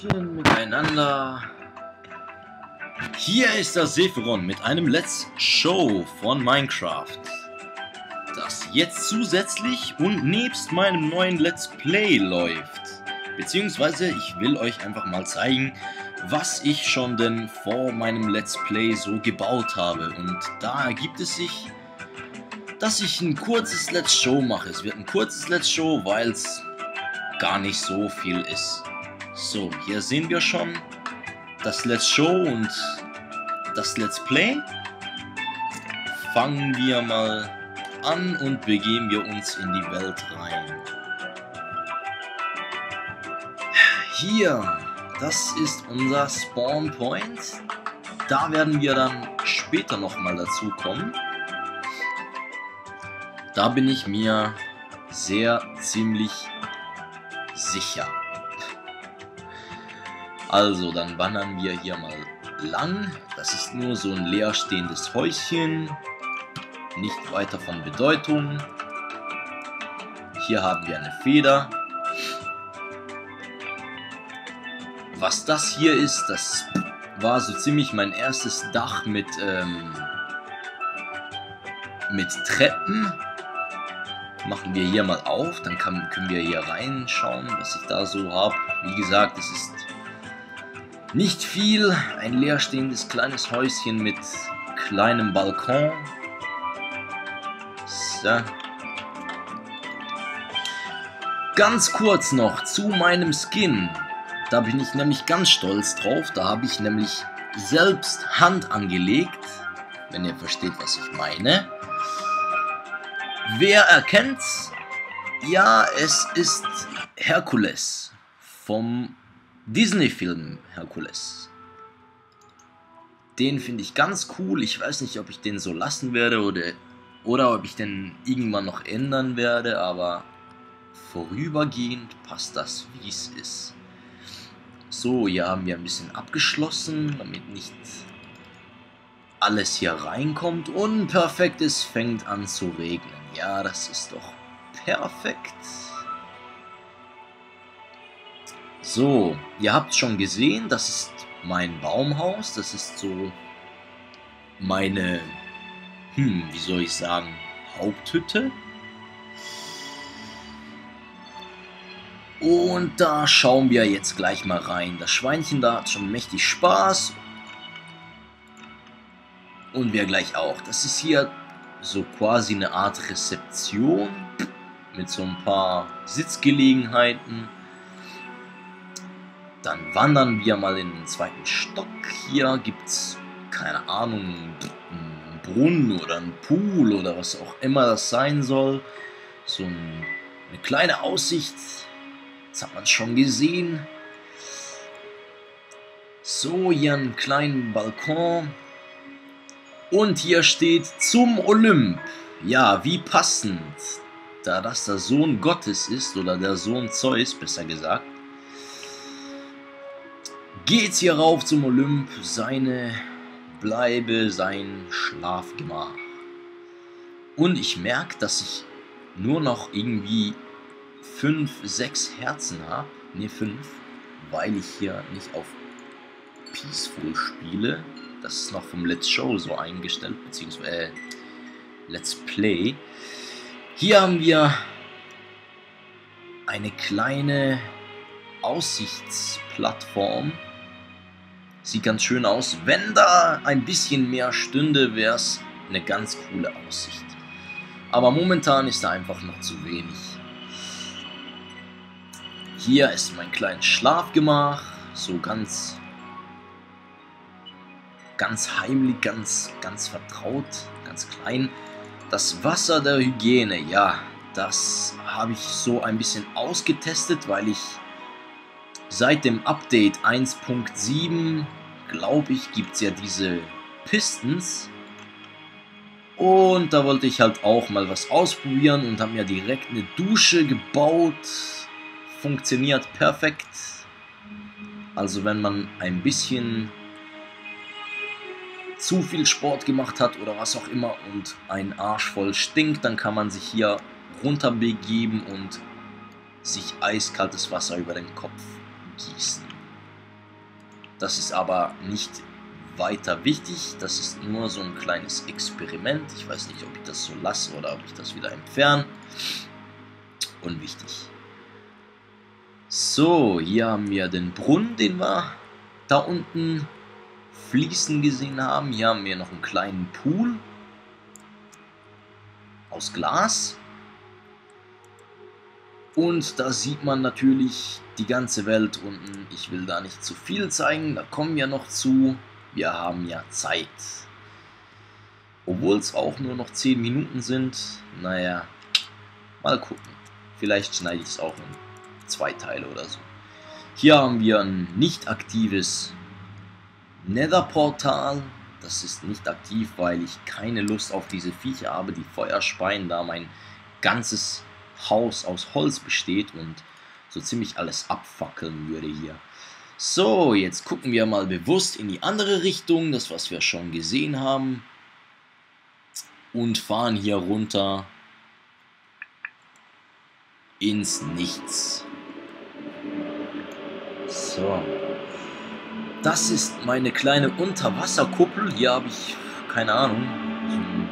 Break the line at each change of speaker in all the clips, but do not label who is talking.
Hallöchen miteinander. Hier ist das Sephiron mit einem Let's Show von Minecraft. Das jetzt zusätzlich und nebst meinem neuen Let's Play läuft. Beziehungsweise ich will euch einfach mal zeigen, was ich schon denn vor meinem Let's Play so gebaut habe. Und da ergibt es sich, dass ich ein kurzes Let's Show mache. Es wird ein kurzes Let's Show, weil es gar nicht so viel ist. So, hier sehen wir schon das Let's Show und das Let's Play. Fangen wir mal an und begeben wir uns in die Welt rein. Hier, das ist unser Spawn Point. Da werden wir dann später nochmal dazu kommen. Da bin ich mir sehr ziemlich sicher. Also, dann wandern wir hier mal lang. Das ist nur so ein leerstehendes Häuschen. Nicht weiter von Bedeutung. Hier haben wir eine Feder. Was das hier ist, das war so ziemlich mein erstes Dach mit, ähm, mit Treppen. Machen wir hier mal auf, dann kann, können wir hier reinschauen, was ich da so habe. Wie gesagt, es ist nicht viel, ein leerstehendes kleines Häuschen mit kleinem Balkon. So. Ganz kurz noch zu meinem Skin. Da bin ich nämlich ganz stolz drauf. Da habe ich nämlich selbst Hand angelegt. Wenn ihr versteht, was ich meine. Wer erkennt's? Ja, es ist Herkules vom Disney-Film Herkules. Den finde ich ganz cool. Ich weiß nicht, ob ich den so lassen werde oder, oder ob ich den irgendwann noch ändern werde, aber vorübergehend passt das, wie es ist. So, hier haben wir ein bisschen abgeschlossen, damit nicht alles hier reinkommt und perfekt, es fängt an zu regnen. Ja, das ist doch perfekt. So, ihr habt schon gesehen, das ist mein Baumhaus. Das ist so meine, hm, wie soll ich sagen, Haupthütte. Und da schauen wir jetzt gleich mal rein. Das Schweinchen da hat schon mächtig Spaß. Und wir gleich auch. Das ist hier so quasi eine Art Rezeption mit so ein paar Sitzgelegenheiten. Dann wandern wir mal in den zweiten Stock. Hier gibt es, keine Ahnung, einen Brunnen oder einen Pool oder was auch immer das sein soll. So ein, eine kleine Aussicht Jetzt hat man schon gesehen. So, hier einen kleinen Balkon. Und hier steht zum Olymp. Ja, wie passend. Da das der Sohn Gottes ist, oder der Sohn Zeus, besser gesagt, geht's hier rauf zum Olymp, seine Bleibe, sein Schlafgemach. Und ich merke, dass ich nur noch irgendwie 5, 6 Herzen habe. Ne, 5. Weil ich hier nicht auf Peaceful spiele. Das ist noch vom Let's Show so eingestellt, beziehungsweise äh, Let's Play. Hier haben wir eine kleine Aussichtsplattform. Sieht ganz schön aus. Wenn da ein bisschen mehr stünde, wäre es eine ganz coole Aussicht. Aber momentan ist da einfach noch zu wenig. Hier ist mein kleines Schlafgemach, so ganz, ganz heimlich, ganz, ganz vertraut, ganz klein. Das Wasser der Hygiene, ja, das habe ich so ein bisschen ausgetestet, weil ich seit dem Update 1.7, glaube ich, gibt es ja diese Pistons. Und da wollte ich halt auch mal was ausprobieren und habe mir direkt eine Dusche gebaut funktioniert perfekt. Also wenn man ein bisschen zu viel Sport gemacht hat oder was auch immer und ein Arsch voll stinkt, dann kann man sich hier runter begeben und sich eiskaltes Wasser über den Kopf gießen. Das ist aber nicht weiter wichtig. Das ist nur so ein kleines Experiment. Ich weiß nicht, ob ich das so lasse oder ob ich das wieder entferne. Unwichtig. So, hier haben wir den Brunnen, den wir da unten fließen gesehen haben. Hier haben wir noch einen kleinen Pool aus Glas. Und da sieht man natürlich die ganze Welt unten. Ich will da nicht zu viel zeigen, da kommen wir noch zu. Wir haben ja Zeit. Obwohl es auch nur noch 10 Minuten sind. Naja, mal gucken. Vielleicht schneide ich es auch in zwei Teile oder so. Hier haben wir ein nicht aktives Nether-Portal. Das ist nicht aktiv, weil ich keine Lust auf diese Viecher habe, die Feuer speien, da mein ganzes Haus aus Holz besteht und so ziemlich alles abfackeln würde hier. So, jetzt gucken wir mal bewusst in die andere Richtung, das was wir schon gesehen haben. Und fahren hier runter ins Nichts. So. Das ist meine kleine Unterwasserkuppel. Hier habe ich, keine Ahnung, eine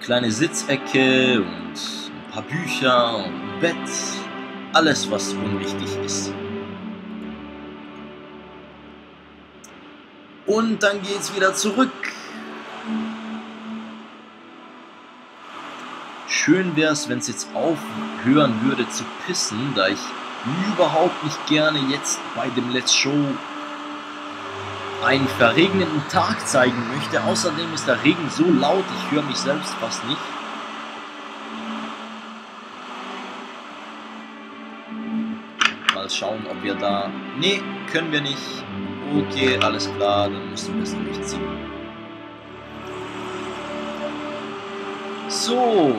kleine Sitzecke und ein paar Bücher und ein Bett. Alles, was unwichtig ist. Und dann geht's wieder zurück. Schön wäre es, wenn es jetzt aufhören würde zu pissen, da ich überhaupt nicht gerne jetzt bei dem Let's Show einen verregneten Tag zeigen möchte. Außerdem ist der Regen so laut, ich höre mich selbst fast nicht. Mal schauen, ob wir da... Ne, können wir nicht. Okay, alles klar, dann müssen wir es durchziehen. So,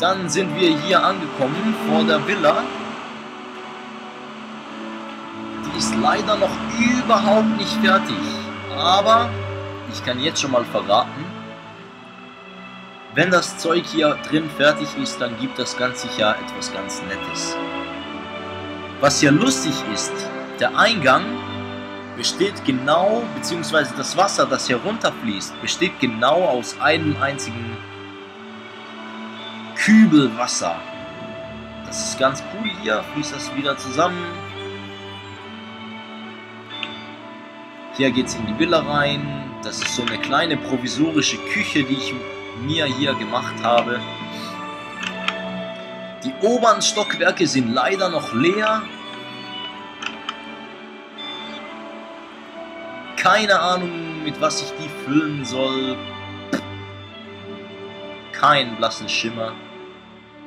Dann sind wir hier angekommen vor der Villa. Die ist leider noch überhaupt nicht fertig. Aber ich kann jetzt schon mal verraten, wenn das Zeug hier drin fertig ist, dann gibt das ganz sicher etwas ganz Nettes. Was hier lustig ist, der Eingang besteht genau, beziehungsweise das Wasser, das hier runterfließt, besteht genau aus einem einzigen Kübel Wasser. Das ist ganz cool hier, fließt das wieder zusammen. Hier geht es in die Villa rein. Das ist so eine kleine provisorische Küche, die ich mir hier gemacht habe. Die oberen Stockwerke sind leider noch leer. Keine Ahnung, mit was ich die füllen soll. Keinen blassen Schimmer.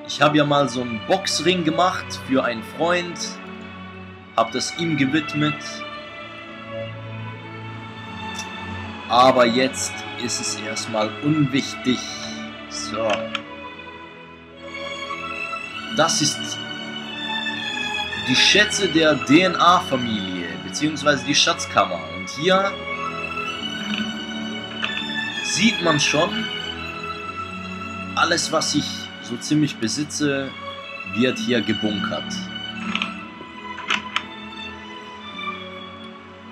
Ich habe ja mal so einen Boxring gemacht für einen Freund, habe das ihm gewidmet. Aber jetzt ist es erstmal unwichtig. So. Das ist die Schätze der DNA-Familie, beziehungsweise die Schatzkammer. Und hier sieht man schon, alles was ich so ziemlich besitze, wird hier gebunkert.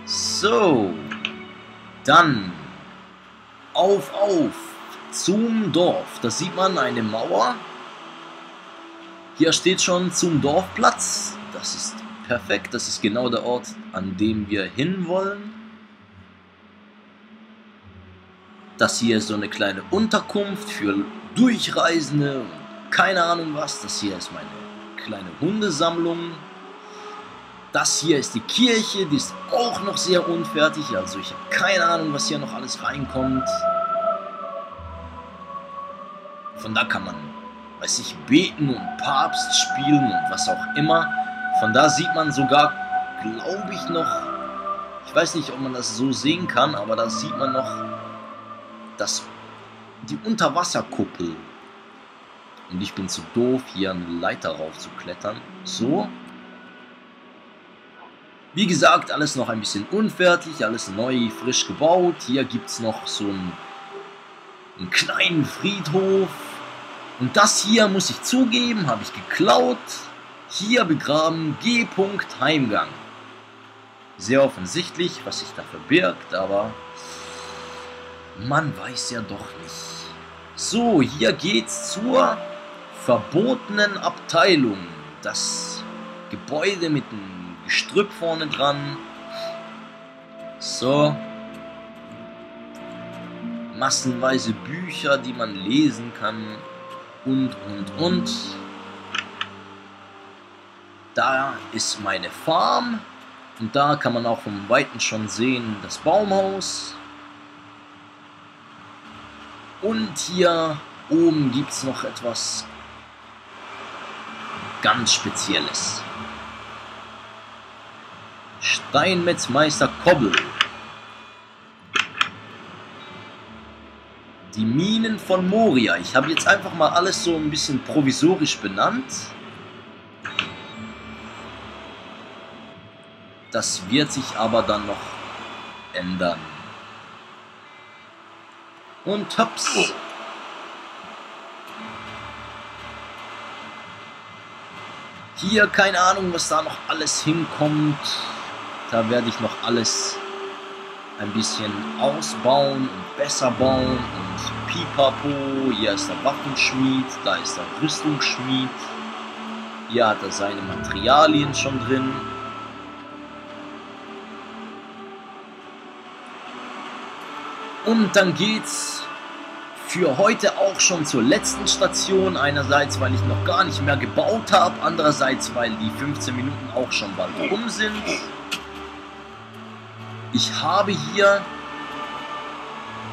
So, dann auf, auf zum Dorf. Da sieht man eine Mauer. Hier steht schon zum Dorfplatz. Das ist perfekt. Das ist genau der Ort, an dem wir hinwollen. Das hier ist so eine kleine Unterkunft für Durchreisende keine Ahnung was. Das hier ist meine kleine Hundesammlung. Das hier ist die Kirche, die ist auch noch sehr unfertig. Also ich habe keine Ahnung, was hier noch alles reinkommt. Von da kann man, weiß ich, beten und Papst spielen und was auch immer. Von da sieht man sogar, glaube ich, noch, ich weiß nicht, ob man das so sehen kann, aber da sieht man noch das, die Unterwasserkuppel und ich bin zu doof, hier eine Leiter rauf zu klettern. So. Wie gesagt, alles noch ein bisschen unfertig, alles neu, frisch gebaut. Hier gibt es noch so einen, einen kleinen Friedhof. Und das hier, muss ich zugeben, habe ich geklaut. Hier begraben G. Heimgang. Sehr offensichtlich, was sich da verbirgt, aber man weiß ja doch nicht. So, hier geht's zur verbotenen Abteilung. Das Gebäude mit einem Gestrüpp vorne dran. So. Massenweise Bücher, die man lesen kann. Und, und, und. Da ist meine Farm. Und da kann man auch vom Weiten schon sehen das Baumhaus. Und hier oben gibt es noch etwas ganz Spezielles. Steinmetzmeister Kobbel. Die Minen von Moria. Ich habe jetzt einfach mal alles so ein bisschen provisorisch benannt. Das wird sich aber dann noch ändern. Und hops. Hier, keine Ahnung, was da noch alles hinkommt. Da werde ich noch alles ein bisschen ausbauen und besser bauen. Und pipapo, hier ist der Waffenschmied, da ist der Rüstungsschmied. Hier hat er seine Materialien schon drin. Und dann geht's für heute auch schon zur letzten Station. Einerseits, weil ich noch gar nicht mehr gebaut habe, andererseits, weil die 15 Minuten auch schon bald rum sind. Ich habe hier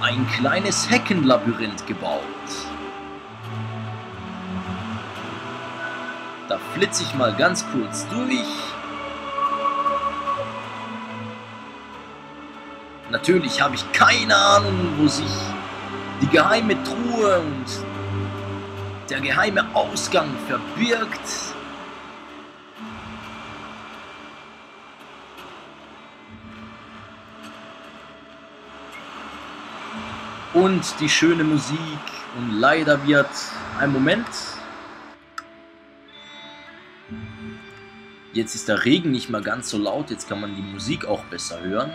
ein kleines Heckenlabyrinth gebaut. Da flitze ich mal ganz kurz durch. Natürlich habe ich keine Ahnung, wo sich die geheime Truhe und der geheime Ausgang verbirgt. Und die schöne Musik. Und leider wird... Ein Moment. Jetzt ist der Regen nicht mehr ganz so laut. Jetzt kann man die Musik auch besser hören.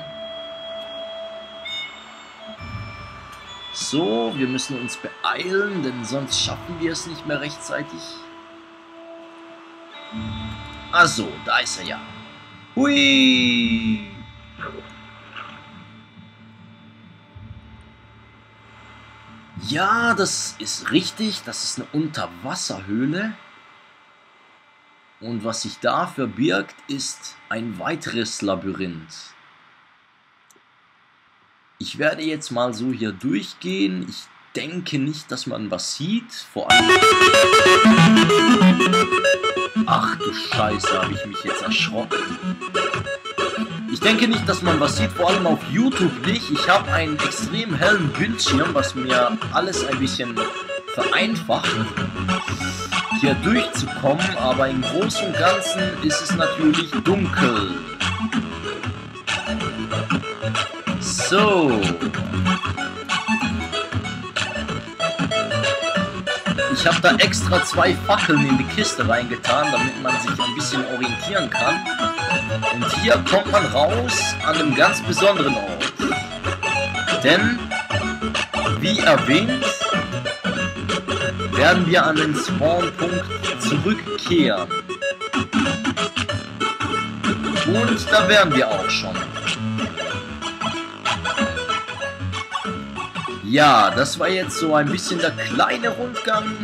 So, wir müssen uns beeilen, denn sonst schaffen wir es nicht mehr rechtzeitig. Also, da ist er ja. Hui! Ja, das ist richtig. Das ist eine Unterwasserhöhle. Und was sich da verbirgt, ist ein weiteres Labyrinth. Ich werde jetzt mal so hier durchgehen. Ich denke nicht, dass man was sieht. Vor allem... Ach du Scheiße, habe ich mich jetzt erschrocken. Ich denke nicht, dass man was sieht, vor allem auf YouTube nicht. Ich habe einen extrem hellen Bildschirm, was mir alles ein bisschen vereinfacht, hier durchzukommen. Aber im Großen und Ganzen ist es natürlich dunkel. So. Ich habe da extra zwei Fackeln in die Kiste reingetan, damit man sich ein bisschen orientieren kann. Und hier kommt man raus an einem ganz besonderen Ort. Denn, wie erwähnt, werden wir an den Spawnpunkt zurückkehren. Und da wären wir auch schon. Ja, das war jetzt so ein bisschen der kleine Rundgang.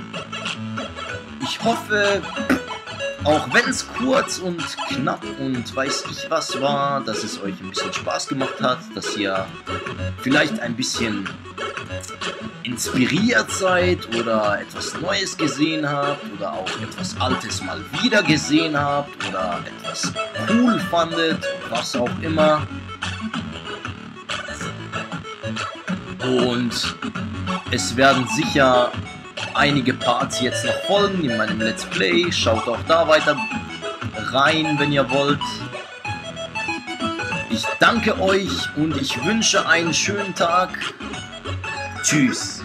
Ich hoffe, auch wenn es kurz und knapp und weiß ich was war, dass es euch ein bisschen Spaß gemacht hat, dass ihr vielleicht ein bisschen inspiriert seid oder etwas Neues gesehen habt oder auch etwas Altes mal wieder gesehen habt oder etwas cool fandet, was auch immer. Und es werden sicher einige Parts jetzt noch folgen in meinem Let's Play. Schaut auch da weiter rein, wenn ihr wollt. Ich danke euch und ich wünsche einen schönen Tag. Tschüss.